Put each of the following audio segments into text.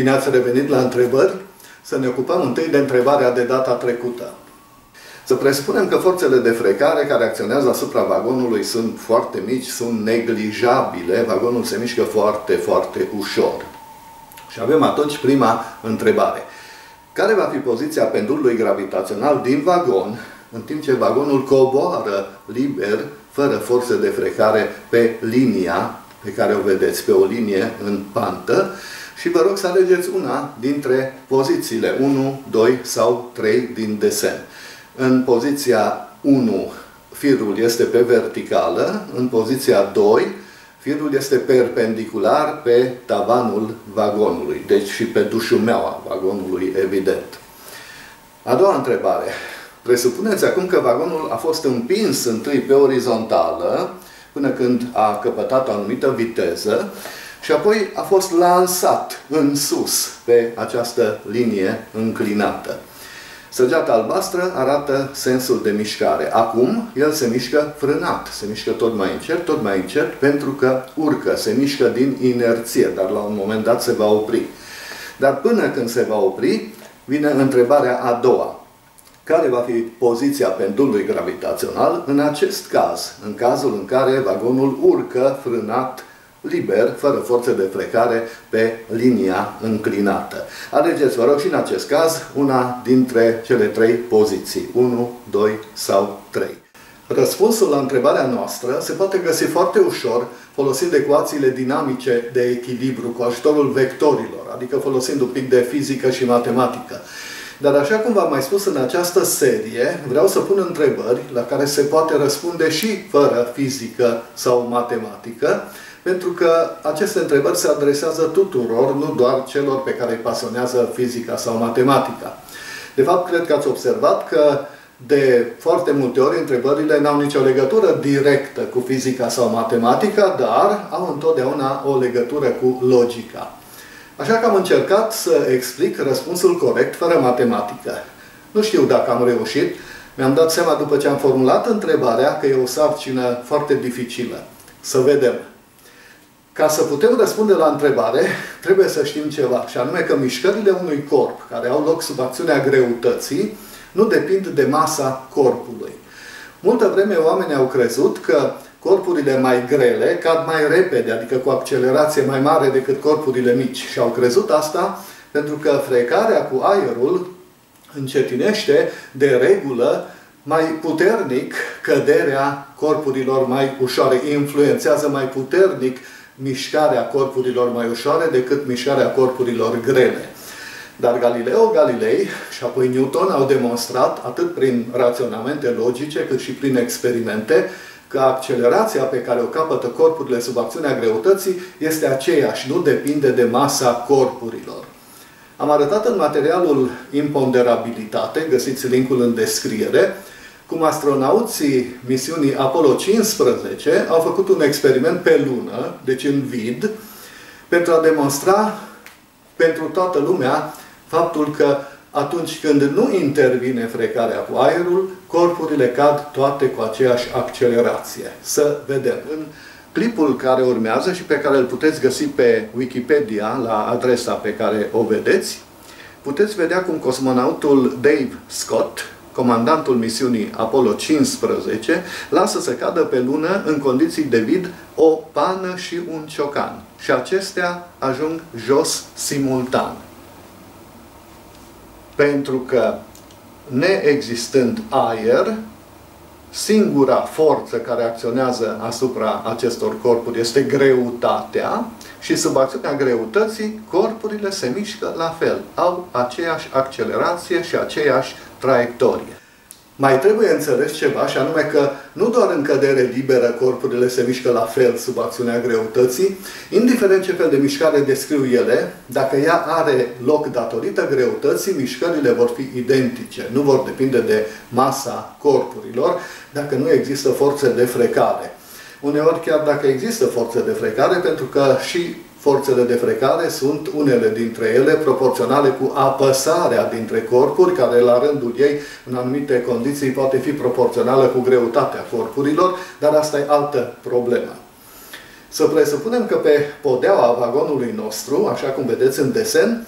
Bine ați revenit la întrebări. Să ne ocupăm întâi de întrebarea de data trecută. Să presupunem că forțele de frecare care acționează asupra vagonului sunt foarte mici, sunt neglijabile, vagonul se mișcă foarte, foarte ușor. Și avem atunci prima întrebare. Care va fi poziția pendulului gravitațional din vagon în timp ce vagonul coboară liber, fără forțe de frecare, pe linia pe care o vedeți, pe o linie în pantă, și vă rog să alegeți una dintre pozițiile 1, 2 sau 3 din desen. În poziția 1, firul este pe verticală, în poziția 2, firul este perpendicular pe tavanul vagonului, deci și pe dușumeaua vagonului, evident. A doua întrebare. Presupuneți acum că vagonul a fost împins întâi pe orizontală, până când a căpătat o anumită viteză, și apoi a fost lansat în sus pe această linie înclinată. Săgeata albastră arată sensul de mișcare. Acum el se mișcă frânat, se mișcă tot mai încet, tot mai încet, pentru că urcă, se mișcă din inerție, dar la un moment dat se va opri. Dar până când se va opri, vine întrebarea a doua. Care va fi poziția pendulului gravitațional în acest caz, în cazul în care vagonul urcă frânat liber, fără forțe de frecare, pe linia înclinată. Alegeți, vă rog, și în acest caz, una dintre cele trei poziții. 1, 2 sau 3. Răspunsul la întrebarea noastră se poate găsi foarte ușor folosind ecuațiile dinamice de echilibru cu ajutorul vectorilor, adică folosind un pic de fizică și matematică. Dar așa cum v-am mai spus în această serie, vreau să pun întrebări la care se poate răspunde și fără fizică sau matematică, pentru că aceste întrebări se adresează tuturor, nu doar celor pe care îi pasionează fizica sau matematica. De fapt, cred că ați observat că de foarte multe ori întrebările n-au nicio legătură directă cu fizica sau matematica, dar au întotdeauna o legătură cu logica. Așa că am încercat să explic răspunsul corect fără matematică. Nu știu dacă am reușit, mi-am dat seama după ce am formulat întrebarea că e o sarcină foarte dificilă. Să vedem. Ca să putem răspunde la întrebare, trebuie să știm ceva, și anume că mișcările unui corp care au loc sub acțiunea greutății nu depind de masa corpului. Multă vreme oamenii au crezut că corpurile mai grele cad mai repede, adică cu accelerație mai mare decât corpurile mici. Și au crezut asta pentru că frecarea cu aerul încetinește de regulă mai puternic căderea corpurilor mai ușoare, influențează mai puternic mișcarea corpurilor mai ușoare decât mișcarea corpurilor grele. Dar Galileo Galilei și apoi Newton au demonstrat, atât prin raționamente logice, cât și prin experimente, că accelerația pe care o capătă corpurile sub acțiunea greutății este aceeași, nu depinde de masa corpurilor. Am arătat în materialul Imponderabilitate, găsiți linkul în descriere, cum astronauții misiunii Apollo 15 au făcut un experiment pe lună, deci în vid, pentru a demonstra pentru toată lumea faptul că atunci când nu intervine frecarea cu aerul, corpurile cad toate cu aceeași accelerație. Să vedem. În clipul care urmează și pe care îl puteți găsi pe Wikipedia, la adresa pe care o vedeți, puteți vedea cum cosmonautul Dave Scott, comandantul misiunii Apollo 15, lasă să cadă pe lună în condiții de vid o pană și un ciocan. Și acestea ajung jos simultan. Pentru că neexistând aer, singura forță care acționează asupra acestor corpuri este greutatea și sub acțiunea greutății, corpurile se mișcă la fel, au aceeași accelerație și aceeași traiectorie. Mai trebuie înțeles ceva și anume că nu doar în cădere liberă corpurile se mișcă la fel sub acțiunea greutății, indiferent ce fel de mișcare descriu ele, dacă ea are loc datorită greutății, mișcările vor fi identice, nu vor depinde de masa corpurilor, dacă nu există forțe de frecare. Uneori chiar dacă există forțe de frecare, pentru că și Forțele de frecare sunt unele dintre ele proporționale cu apăsarea dintre corpuri, care la rândul ei, în anumite condiții, poate fi proporțională cu greutatea corpurilor, dar asta e altă problemă. Să presupunem că pe podeaua vagonului nostru, așa cum vedeți în desen,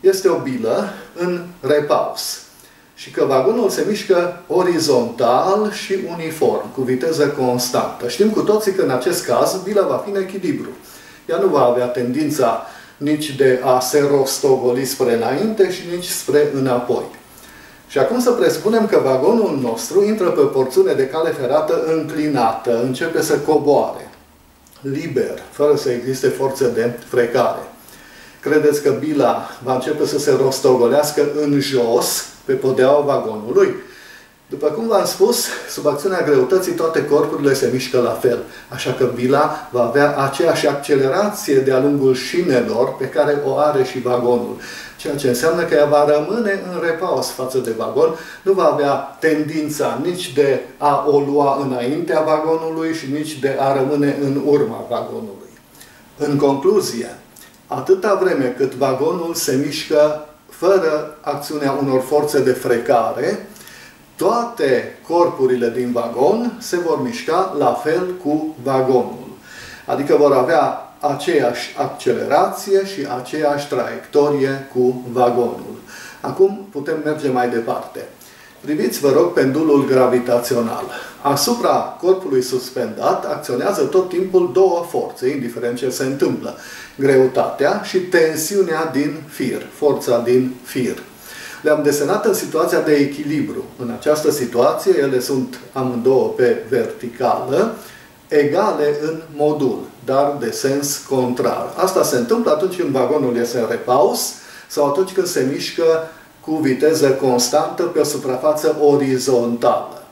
este o bilă în repaus și că vagonul se mișcă orizontal și uniform, cu viteză constantă. Știm cu toții că în acest caz bila va fi în echilibru. Ea nu va avea tendința nici de a se rostogoli spre înainte și nici spre înapoi. Și acum să presupunem că vagonul nostru intră pe o porțiune de cale ferată înclinată, începe să coboare, liber, fără să existe forțe de frecare. Credeți că bila va începe să se rostogolească în jos, pe podeaua vagonului? După cum v-am spus, sub acțiunea greutății toate corpurile se mișcă la fel, așa că bila va avea aceeași accelerație de-a lungul șinelor pe care o are și vagonul. Ceea ce înseamnă că ea va rămâne în repaus față de vagon, nu va avea tendința nici de a o lua înaintea vagonului și nici de a rămâne în urma vagonului. În concluzie, atâta vreme cât vagonul se mișcă fără acțiunea unor forțe de frecare, toate corpurile din vagon se vor mișca la fel cu vagonul. Adică vor avea aceeași accelerație și aceeași traiectorie cu vagonul. Acum putem merge mai departe. Priviți, vă rog, pendulul gravitațional. Asupra corpului suspendat acționează tot timpul două forțe, indiferent ce se întâmplă. Greutatea și tensiunea din fir, forța din fir. Le-am desenat în situația de echilibru. În această situație, ele sunt amândouă pe verticală, egale în modul, dar de sens contrar. Asta se întâmplă atunci când vagonul este în repaus sau atunci când se mișcă cu viteză constantă pe o suprafață orizontală.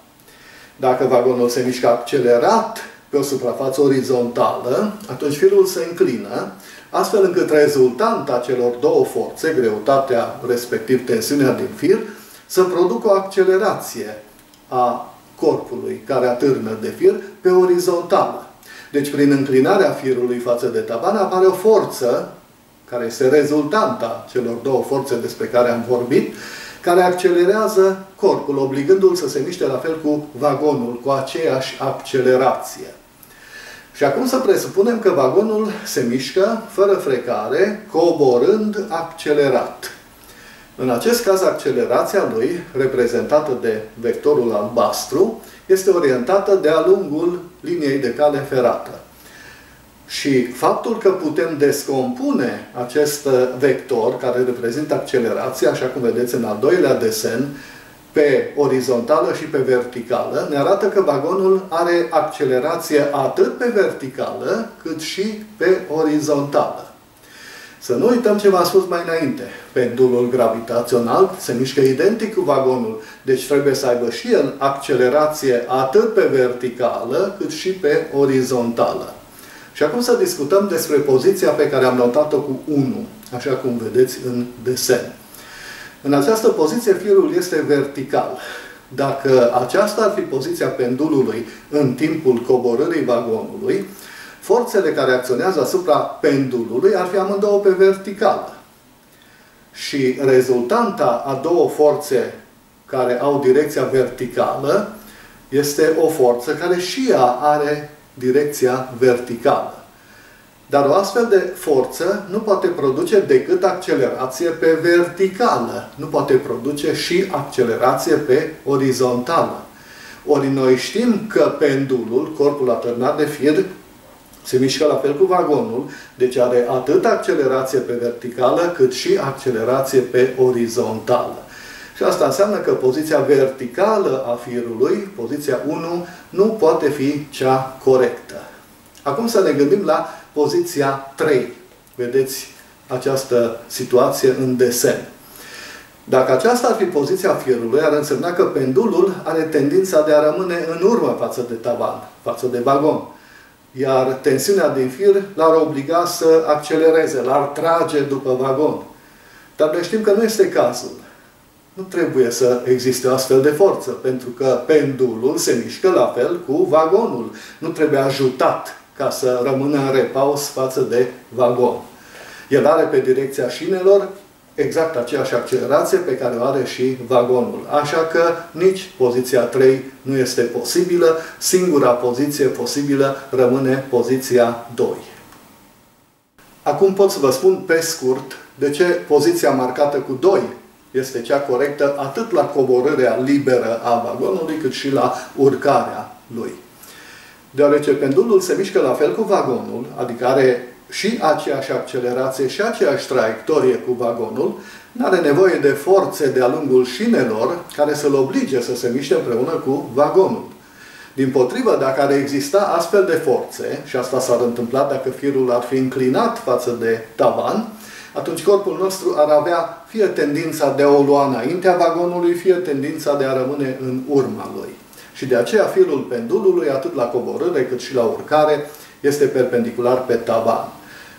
Dacă vagonul se mișcă accelerat pe o suprafață orizontală, atunci firul se înclină, astfel încât rezultanta celor două forțe, greutatea respectiv tensiunea din fir, să producă o accelerație a corpului care atârnă de fir pe orizontală. Deci prin înclinarea firului față de taban apare o forță care este rezultanta celor două forțe despre care am vorbit, care accelerează corpul, obligându-l să se miște la fel cu vagonul, cu aceeași accelerație. Și acum să presupunem că vagonul se mișcă fără frecare, coborând accelerat. În acest caz, accelerația lui, reprezentată de vectorul albastru, este orientată de-a lungul liniei de cale ferată. Și faptul că putem descompune acest vector, care reprezintă accelerația, așa cum vedeți în al doilea desen, pe orizontală și pe verticală, ne arată că vagonul are accelerație atât pe verticală, cât și pe orizontală. Să nu uităm ce v-am spus mai înainte. Pendulul gravitațional se mișcă identic cu vagonul, deci trebuie să aibă și el accelerație atât pe verticală, cât și pe orizontală. Și acum să discutăm despre poziția pe care am notat-o cu 1, așa cum vedeți în desen. În această poziție firul este vertical. Dacă aceasta ar fi poziția pendulului în timpul coborârii vagonului, forțele care acționează asupra pendulului ar fi amândouă pe verticală. Și rezultanta a două forțe care au direcția verticală este o forță care și ea are direcția verticală. Dar o astfel de forță nu poate produce decât accelerație pe verticală. Nu poate produce și accelerație pe orizontală. Ori noi știm că pendulul, corpul atârnat de fir, se mișcă la fel cu vagonul, deci are atât accelerație pe verticală, cât și accelerație pe orizontală. Și asta înseamnă că poziția verticală a firului, poziția 1, nu poate fi cea corectă. Acum să ne gândim la poziția 3. Vedeți această situație în desen. Dacă aceasta ar fi poziția firului, ar însemna că pendulul are tendința de a rămâne în urmă față de tavan, față de vagon. Iar tensiunea din fir l-ar obliga să accelereze, l-ar trage după vagon. Dar noi știm că nu este cazul. Nu trebuie să existe o astfel de forță, pentru că pendulul se mișcă la fel cu vagonul. Nu trebuie ajutat ca să rămână în repaus față de vagon. El are pe direcția șinelor exact aceeași accelerație pe care o are și vagonul. Așa că nici poziția 3 nu este posibilă, singura poziție posibilă rămâne poziția 2. Acum pot să vă spun pe scurt de ce poziția marcată cu 2 este cea corectă atât la coborârea liberă a vagonului cât și la urcarea lui. Deoarece pendulul se mișcă la fel cu vagonul, adică are și aceeași accelerație și aceeași traiectorie cu vagonul, nu are nevoie de forțe de-a lungul șinelor care să-l oblige să se miște împreună cu vagonul. Din potrivă, dacă ar exista astfel de forțe, și asta s-ar întâmpla dacă firul ar fi înclinat față de tavan, atunci corpul nostru ar avea fie tendința de a o lua înaintea vagonului, fie tendința de a rămâne în urma lui. Și de aceea firul pendulului, atât la coborâre cât și la urcare, este perpendicular pe tavan.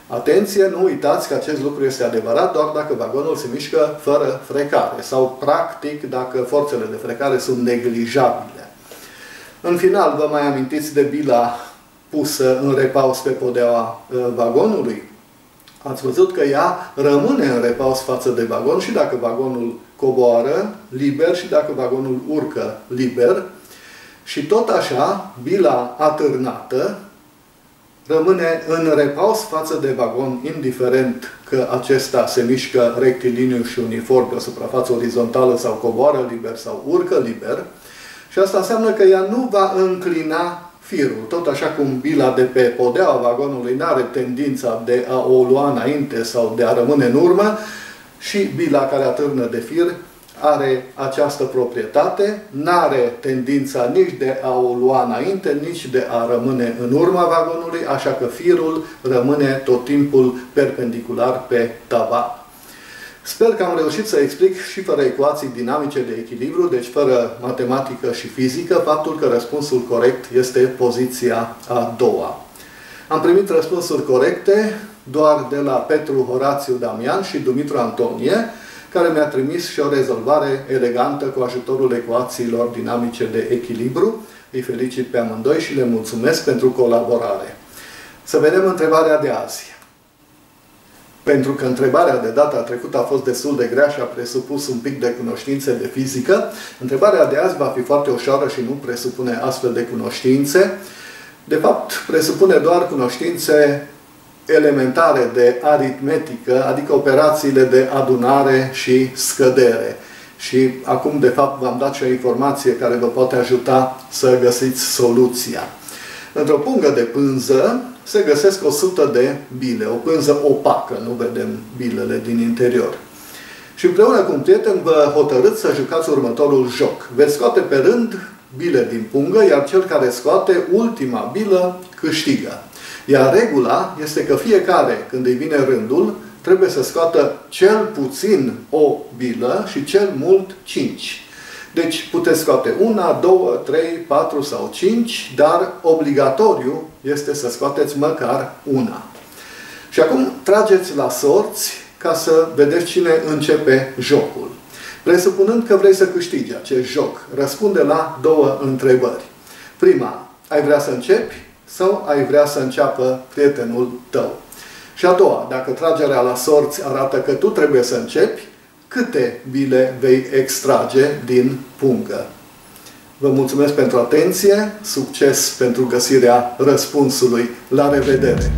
Atenție, nu uitați că acest lucru este adevărat doar dacă vagonul se mișcă fără frecare sau, practic, dacă forțele de frecare sunt neglijabile. În final, vă mai amintiți de bila pusă în repaus pe podeaua ă, vagonului? Ați văzut că ea rămâne în repaus față de vagon și dacă vagonul coboară liber și dacă vagonul urcă liber. Și tot așa, bila atârnată rămâne în repaus față de vagon, indiferent că acesta se mișcă rectiliniu și uniform pe o suprafață orizontală sau coboară liber sau urcă liber. Și asta înseamnă că ea nu va înclina firul. Tot așa cum bila de pe podeaua vagonului nu are tendința de a o lua înainte sau de a rămâne în urmă, și bila care atârnă de fir are această proprietate, nu are tendința nici de a o lua înainte, nici de a rămâne în urma vagonului, așa că firul rămâne tot timpul perpendicular pe tavan. Sper că am reușit să explic și fără ecuații dinamice de echilibru, deci fără matematică și fizică, faptul că răspunsul corect este poziția a doua. Am primit răspunsuri corecte doar de la Petru Horațiu Damian și Dumitru Antonie, care mi-a trimis și o rezolvare elegantă cu ajutorul ecuațiilor dinamice de echilibru. Îi felicit pe amândoi și le mulțumesc pentru colaborare. Să vedem întrebarea de azi. Pentru că întrebarea de data trecută a fost destul de grea și a presupus un pic de cunoștințe de fizică, întrebarea de azi va fi foarte ușoară și nu presupune astfel de cunoștințe. De fapt, presupune doar cunoștințe elementare de aritmetică, adică operațiile de adunare și scădere. Și acum, de fapt, v-am dat și o informație care vă poate ajuta să găsiți soluția. Într-o pungă de pânză se găsesc 100 de bile, o pânză opacă, nu vedem bilele din interior. Și împreună cu un prieten vă hotărâți să jucați următorul joc. Veți scoate pe rând bile din pungă, iar cel care scoate ultima bilă câștigă. Iar regula este că fiecare, când îi vine rândul, trebuie să scoată cel puțin o bilă și cel mult cinci. Deci puteți scoate una, două, trei, patru sau cinci, dar obligatoriu este să scoateți măcar una. Și acum trageți la sorți ca să vedeți cine începe jocul. Presupunând că vrei să câștigi acest joc, răspunde la două întrebări. Prima, ai vrea să începi? Sau ai vrea să înceapă prietenul tău. Și a doua, dacă tragerea la sorți arată că tu trebuie să începi, câte bile vei extrage din pungă? Vă mulțumesc pentru atenție, succes pentru găsirea răspunsului. La revedere!